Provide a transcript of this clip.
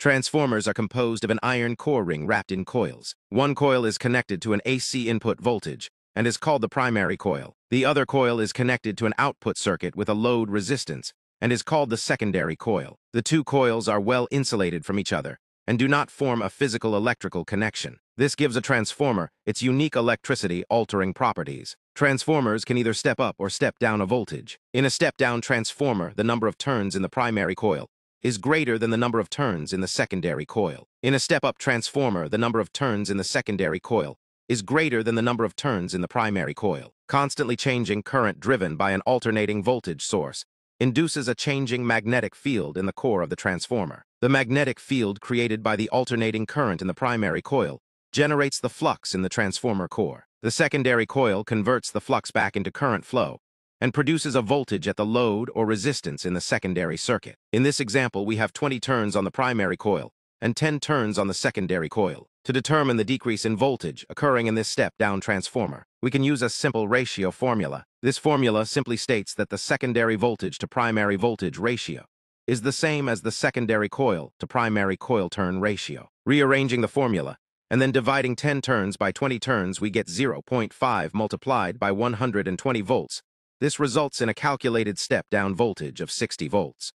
Transformers are composed of an iron core ring wrapped in coils. One coil is connected to an AC input voltage and is called the primary coil. The other coil is connected to an output circuit with a load resistance and is called the secondary coil. The two coils are well insulated from each other and do not form a physical electrical connection. This gives a transformer its unique electricity-altering properties. Transformers can either step up or step down a voltage. In a step-down transformer, the number of turns in the primary coil is greater than the number of turns in the secondary coil. In a step-up transformer, the number of turns in the secondary coil is greater than the number of turns in the primary coil. Constantly changing current driven by an alternating voltage source induces a changing magnetic field in the core of the transformer. The magnetic field created by the alternating current in the primary coil generates the flux in the transformer core. The secondary coil converts the flux back into current flow and produces a voltage at the load or resistance in the secondary circuit. In this example, we have 20 turns on the primary coil and 10 turns on the secondary coil. To determine the decrease in voltage occurring in this step-down transformer, we can use a simple ratio formula. This formula simply states that the secondary voltage to primary voltage ratio is the same as the secondary coil to primary coil turn ratio. Rearranging the formula, and then dividing 10 turns by 20 turns, we get 0.5 multiplied by 120 volts. This results in a calculated step-down voltage of 60 volts.